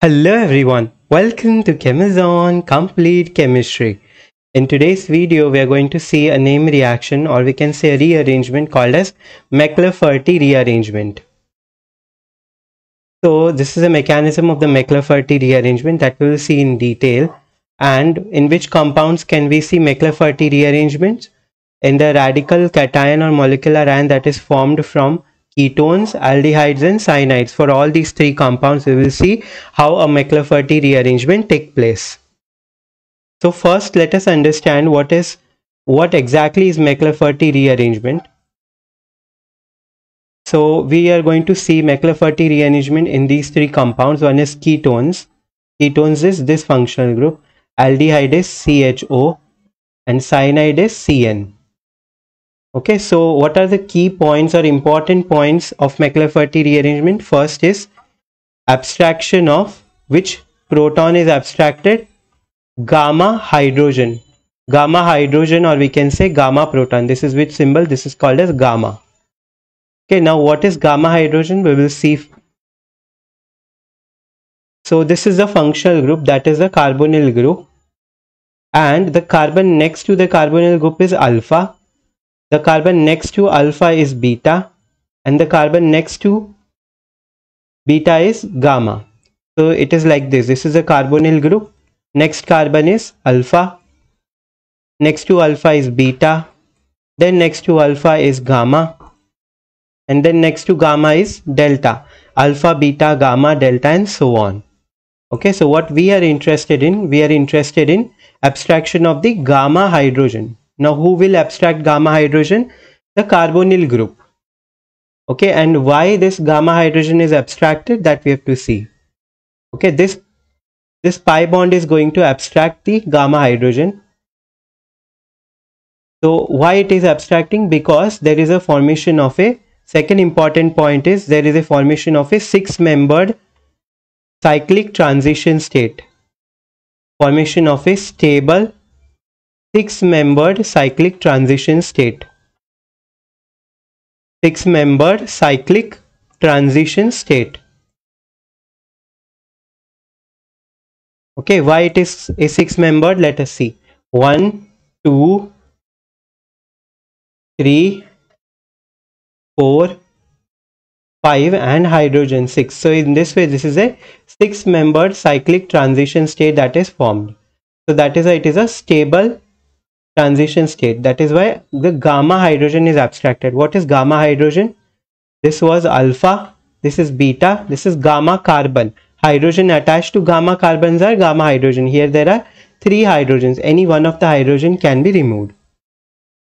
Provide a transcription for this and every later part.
Hello everyone, welcome to Chemazon Complete Chemistry. In today's video, we are going to see a name reaction or we can say a rearrangement called as McLafferty rearrangement. So this is a mechanism of the McLafferty rearrangement that we will see in detail. And in which compounds can we see McLafferty rearrangements? In the radical cation or molecular ion that is formed from ketones, aldehydes and cyanides. For all these three compounds, we will see how a McLafferty rearrangement take place. So first, let us understand what is what exactly is McLafferty rearrangement. So we are going to see McLafferty rearrangement in these three compounds. One is ketones. Ketones is this functional group. Aldehyde is CHO and cyanide is CN. Okay, so what are the key points or important points of McLafferty rearrangement? First is abstraction of which proton is abstracted? Gamma hydrogen. Gamma hydrogen or we can say gamma proton. This is which symbol? This is called as gamma. Okay, now what is gamma hydrogen? We will see. So this is the functional group that is the carbonyl group and the carbon next to the carbonyl group is alpha the carbon next to alpha is beta and the carbon next to beta is gamma. So it is like this. This is a carbonyl group. Next carbon is alpha. Next to alpha is beta. Then next to alpha is gamma. And then next to gamma is delta. Alpha beta gamma delta and so on. Okay so what we are interested in we are interested in abstraction of the gamma hydrogen now who will abstract gamma hydrogen? The carbonyl group. Okay, and why this gamma hydrogen is abstracted that we have to see. Okay, this this pi bond is going to abstract the gamma hydrogen. So why it is abstracting? Because there is a formation of a second important point is there is a formation of a six membered cyclic transition state. Formation of a stable six-membered cyclic transition state. Six-membered cyclic transition state. Okay, why it is a six-membered? Let us see. One, two, three, four, five, and hydrogen 6. So in this way, this is a six-membered cyclic transition state that is formed. So that is why it is a stable transition state. That is why the gamma hydrogen is abstracted. What is gamma hydrogen? This was alpha, this is beta, this is gamma carbon. Hydrogen attached to gamma carbons are gamma hydrogen. Here there are three hydrogens. Any one of the hydrogen can be removed.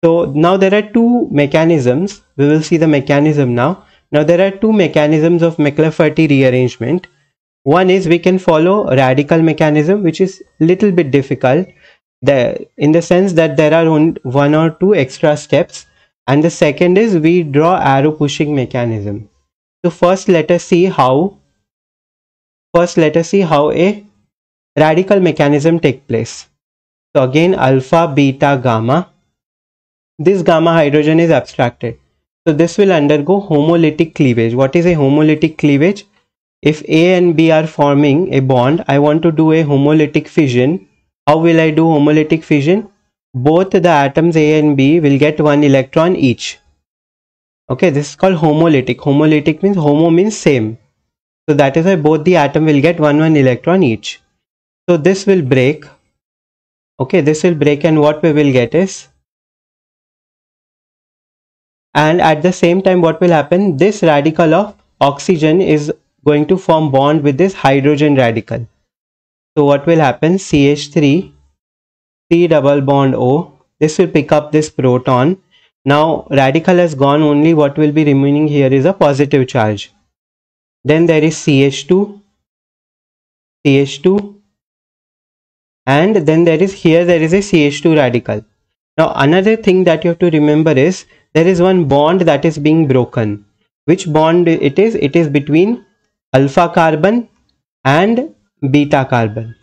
So now there are two mechanisms. We will see the mechanism now. Now there are two mechanisms of McLafferty rearrangement. One is we can follow radical mechanism which is little bit difficult the in the sense that there are one, one or two extra steps. And the second is we draw arrow pushing mechanism. So first let us see how first let us see how a radical mechanism take place. So again alpha beta gamma. This gamma hydrogen is abstracted. So this will undergo homolytic cleavage. What is a homolytic cleavage? If a and b are forming a bond i want to do a homolytic fission how will I do homolytic fission? Both the atoms A and B will get one electron each. Okay, this is called homolytic. Homolytic means homo means same. So that is why both the atom will get one one electron each. So this will break. Okay, this will break and what we will get is and at the same time what will happen this radical of oxygen is going to form bond with this hydrogen radical so what will happen? CH3, C double bond O. This will pick up this proton. Now radical has gone only what will be remaining here is a positive charge. Then there is CH2, CH2 and then there is here there is a CH2 radical. Now another thing that you have to remember is there is one bond that is being broken. Which bond it is? It is between alpha carbon and beta carbon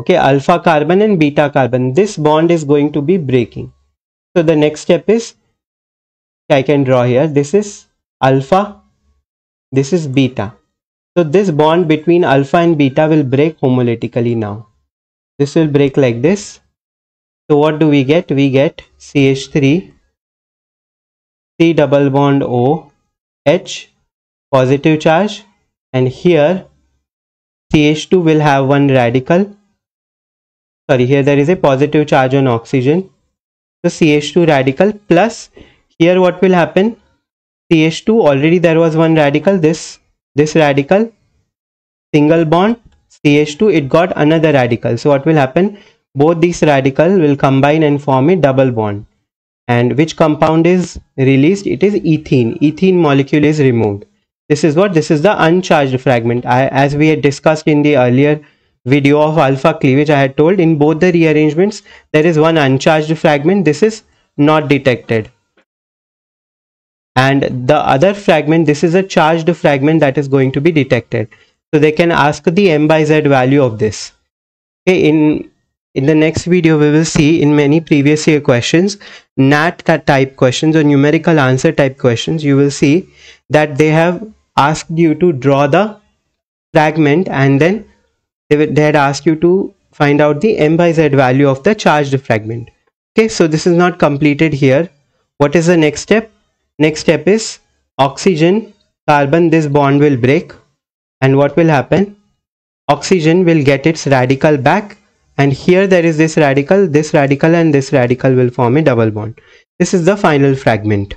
okay alpha carbon and beta carbon this bond is going to be breaking so the next step is i can draw here this is alpha this is beta So this bond between alpha and beta will break homolytically now. This will break like this. So what do we get? We get CH3, C double bond O, H, positive charge and here CH2 will have one radical. Sorry, here there is a positive charge on oxygen. So CH2 radical plus here what will happen? CH2 already there was one radical this this radical single bond CH2 it got another radical so what will happen both these radical will combine and form a double bond and which compound is released it is ethene ethene molecule is removed this is what this is the uncharged fragment. I, as we had discussed in the earlier video of alpha cleavage i had told in both the rearrangements there is one uncharged fragment. This is not detected. And the other fragment this is a charged fragment that is going to be detected. So they can ask the m by z value of this. Okay in in the next video we will see in many previous year questions nat type questions or numerical answer type questions you will see that they have asked you to draw the fragment and then they, they had asked you to find out the m by z value of the charged fragment. Okay so this is not completed here. What is the next step? Next step is oxygen carbon this bond will break. And what will happen? Oxygen will get its radical back. And here there is this radical this radical and this radical will form a double bond. This is the final fragment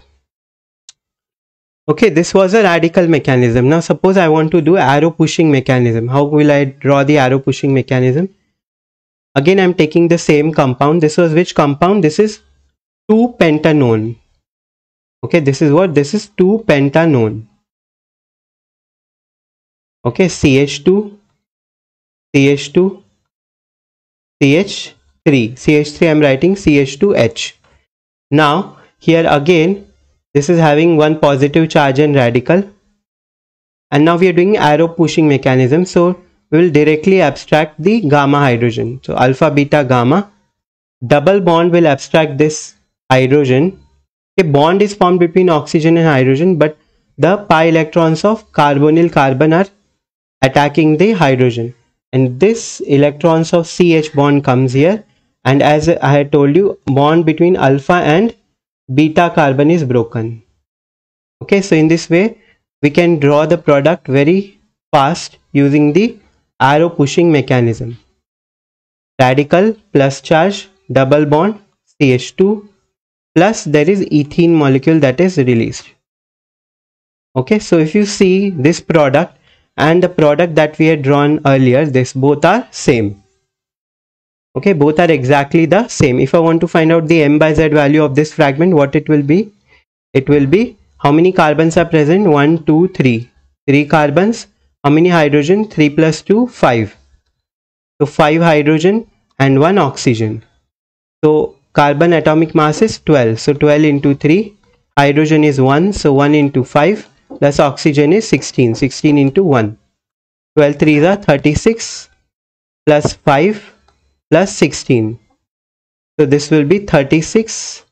okay this was a radical mechanism. Now suppose i want to do arrow pushing mechanism. How will i draw the arrow pushing mechanism? Again i'm taking the same compound. This was which compound? This is 2 pentanone. Okay this is what? This is 2 pentanone. Okay ch2 ch2 ch3 ch3 i'm writing ch2h now here again this is having one positive charge and radical. And now we are doing arrow pushing mechanism. So we will directly abstract the gamma hydrogen. So alpha beta gamma. Double bond will abstract this hydrogen. A bond is formed between oxygen and hydrogen but the pi electrons of carbonyl carbon are attacking the hydrogen. And this electrons of CH bond comes here. And as I had told you bond between alpha and beta carbon is broken. Okay so in this way we can draw the product very fast using the arrow pushing mechanism. Radical plus charge double bond CH2 plus there is ethene molecule that is released. Okay so if you see this product and the product that we had drawn earlier this both are same okay both are exactly the same. If i want to find out the m by z value of this fragment what it will be? It will be how many carbons are present? One, two, three. Three carbons how many hydrogen? 3 plus 2 5 so 5 hydrogen and 1 oxygen. So carbon atomic mass is 12 so 12 into 3 hydrogen is 1 so 1 into 5 plus oxygen is 16 16 into 1 12 3 is 36 plus 5 plus 16 so this will be 36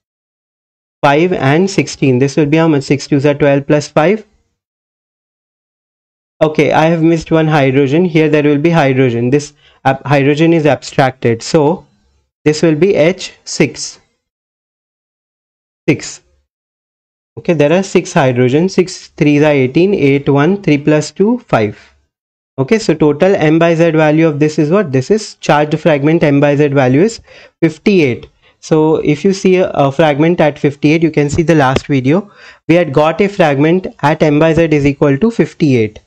5 and 16 this will be how much? 6 2 are 12 plus 5 okay i have missed one hydrogen. Here there will be hydrogen. This hydrogen is abstracted. So this will be H6 6 okay there are 6 hydrogen. 6 3 are 18 8 1 3 plus 2 5 okay so total m by z value of this is what? This is charged fragment m by z value is 58 so if you see a, a, fragment at 58 you can see the last video. We had got a fragment at m by z is equal to 58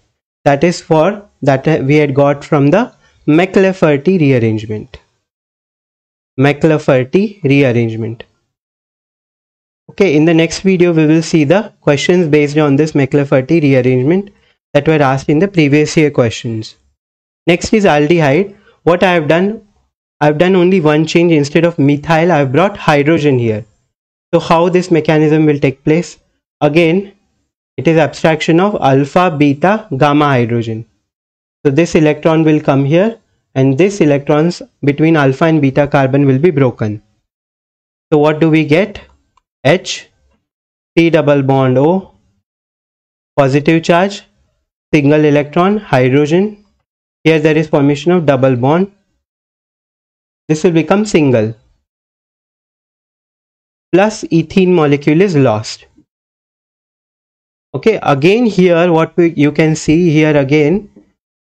that is for that we had got from the McLafferty rearrangement. McLafferty rearrangement. Okay, in the next video we will see the questions based on this McLafferty rearrangement that were asked in the previous year questions. Next is aldehyde. What I have done, I have done only one change instead of methyl, I have brought hydrogen here. So how this mechanism will take place? Again, it is abstraction of alpha, beta, gamma hydrogen. So this electron will come here and this electrons between alpha and beta carbon will be broken. So what do we get? H, C double bond O, positive charge, single electron, hydrogen. Here there is formation of double bond. This will become single. Plus ethene molecule is lost. Okay, again here what we, you can see here again,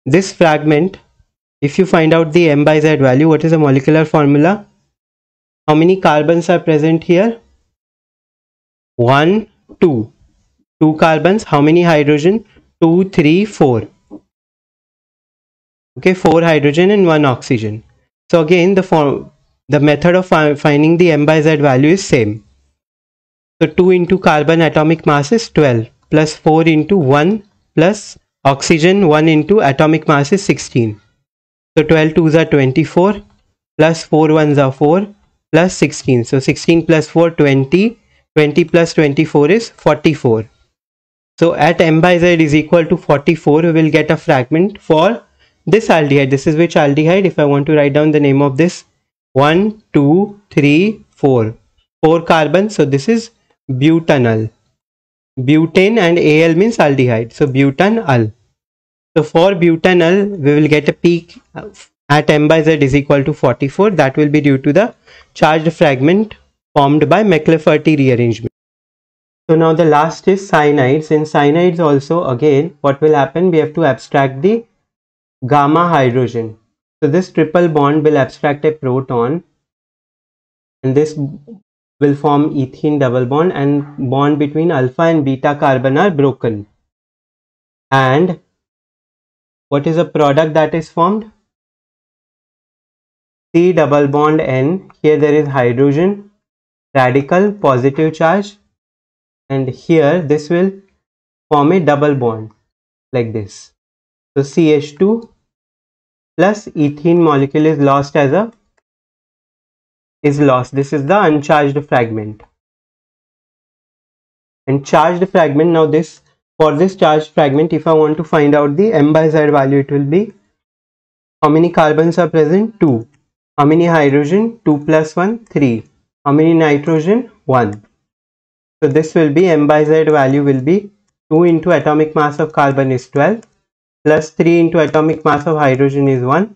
this fragment, if you find out the M by Z value, what is the molecular formula? How many carbons are present here? 1, 2. 2 carbons. How many hydrogen? 2, 3, 4. Okay, 4 hydrogen and 1 oxygen. So again, the form, the method of finding the M by Z value is same. So 2 into carbon atomic mass is 12 plus 4 into 1 plus oxygen 1 into atomic mass is 16. So 12 2s are 24 plus 4 1s are 4 plus 16. So 16 plus 4 20 20 plus 24 is 44. So at m by z is equal to 44, we will get a fragment for this aldehyde. This is which aldehyde? If I want to write down the name of this, 1, 2, 3, 4. 4 carbons. So this is butanal. Butane and Al means aldehyde. So butanal. So for butanal, we will get a peak at m by z is equal to 44. That will be due to the charged fragment formed by McLafferty rearrangement. So now the last is cyanides. In cyanides also again what will happen we have to abstract the gamma hydrogen. So this triple bond will abstract a proton and this will form ethene double bond and bond between alpha and beta carbon are broken. And what is the product that is formed? C double bond N. Here there is hydrogen radical positive charge and here this will form a double bond like this. So CH2 plus ethene molecule is lost as a is lost. This is the uncharged fragment. And charged fragment now this for this charged fragment if I want to find out the m by z value it will be how many carbons are present 2 how many hydrogen 2 plus 1 3 how many nitrogen 1 so this will be m by z value will be 2 into atomic mass of carbon is 12 plus 3 into atomic mass of hydrogen is 1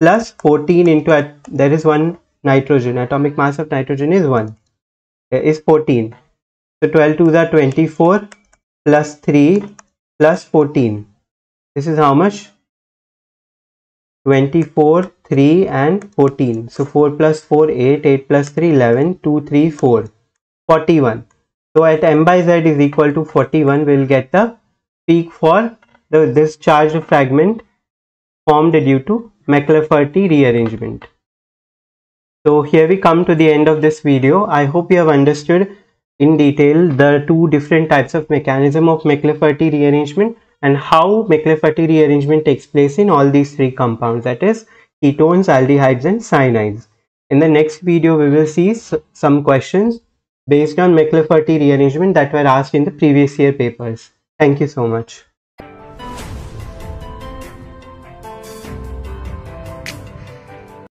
plus 14 into at there is 1 nitrogen atomic mass of nitrogen is 1 there is 14 so 12 to the 24 plus 3 plus 14 this is how much? 24 3 and 14 so 4 plus 4 8 8 plus 3 11 2 3 4 41 so at m by z is equal to 41, we'll get the peak for the, this charged fragment formed due to McLafferty rearrangement. So here we come to the end of this video. I hope you have understood in detail the two different types of mechanism of McLafferty rearrangement and how McLafferty rearrangement takes place in all these three compounds that is ketones, aldehydes and cyanides. In the next video we will see some questions based on McLafferty rearrangement that were asked in the previous year papers. Thank you so much.